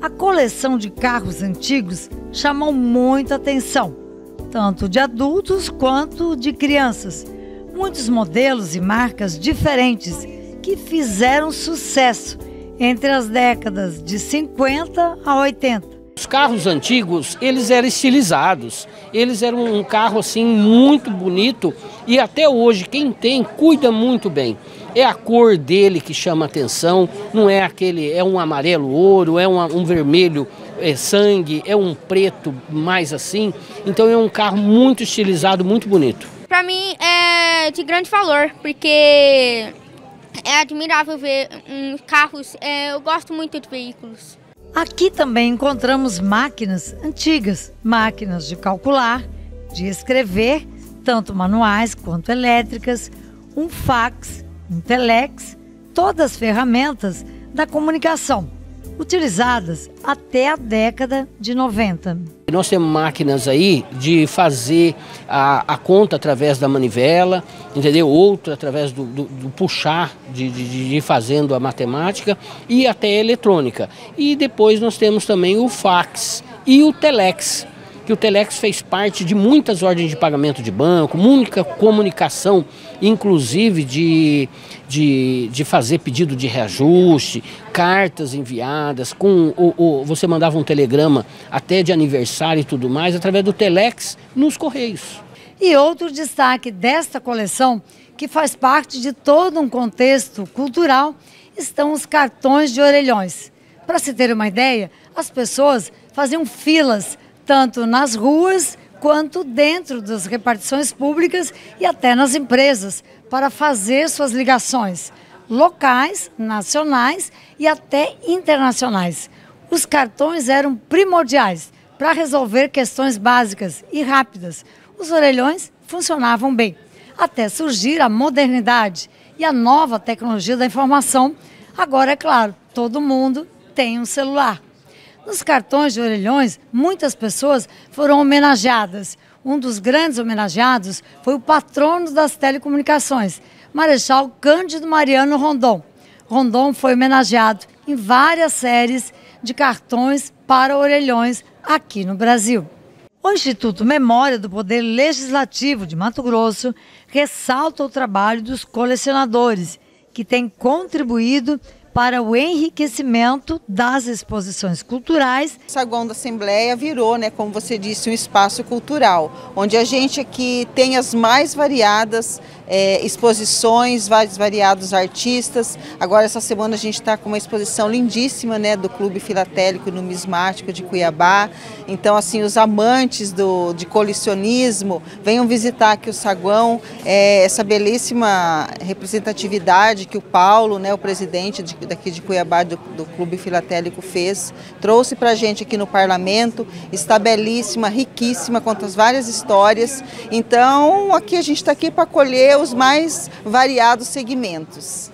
A coleção de carros antigos chamou muita atenção, tanto de adultos quanto de crianças. Muitos modelos e marcas diferentes que fizeram sucesso entre as décadas de 50 a 80. Os carros antigos, eles eram estilizados, eles eram um carro assim muito bonito e até hoje quem tem cuida muito bem. É a cor dele que chama atenção, não é aquele, é um amarelo ouro, é um, um vermelho é, sangue, é um preto mais assim. Então é um carro muito estilizado, muito bonito. Para mim é de grande valor, porque é admirável ver um, carros. É, eu gosto muito de veículos. Aqui também encontramos máquinas antigas, máquinas de calcular, de escrever, tanto manuais quanto elétricas, um fax, um telex, todas ferramentas da comunicação utilizadas até a década de 90. Nós temos máquinas aí de fazer a, a conta através da manivela, entendeu? Outra através do, do, do puxar, de, de, de fazendo a matemática e até a eletrônica. E depois nós temos também o fax e o telex que o Telex fez parte de muitas ordens de pagamento de banco, muita comunicação, inclusive de, de, de fazer pedido de reajuste, cartas enviadas, com o, você mandava um telegrama até de aniversário e tudo mais, através do Telex nos Correios. E outro destaque desta coleção, que faz parte de todo um contexto cultural, estão os cartões de orelhões. Para se ter uma ideia, as pessoas faziam filas tanto nas ruas quanto dentro das repartições públicas e até nas empresas, para fazer suas ligações locais, nacionais e até internacionais. Os cartões eram primordiais para resolver questões básicas e rápidas. Os orelhões funcionavam bem, até surgir a modernidade e a nova tecnologia da informação. Agora, é claro, todo mundo tem um celular. Nos cartões de orelhões, muitas pessoas foram homenageadas. Um dos grandes homenageados foi o patrono das telecomunicações, Marechal Cândido Mariano Rondon. Rondon foi homenageado em várias séries de cartões para orelhões aqui no Brasil. O Instituto Memória do Poder Legislativo de Mato Grosso ressalta o trabalho dos colecionadores, que têm contribuído para o enriquecimento das exposições culturais. O saguão da Assembleia virou, né, como você disse, um espaço cultural, onde a gente aqui tem as mais variadas é, exposições, vários variados artistas. Agora essa semana a gente está com uma exposição lindíssima né, do Clube Filatélico Numismático de Cuiabá. Então assim, os amantes do, de colecionismo venham visitar aqui o saguão, é, essa belíssima representatividade que o Paulo, né, o presidente de, daqui de Cuiabá do, do Clube Filatélico fez, trouxe para a gente aqui no parlamento, está belíssima, riquíssima, conta as várias histórias. Então aqui a gente está aqui para colher os mais variados segmentos.